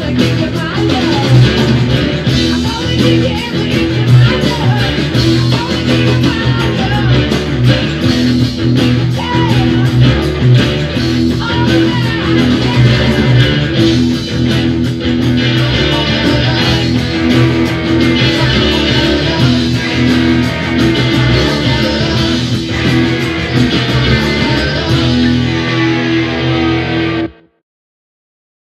Don't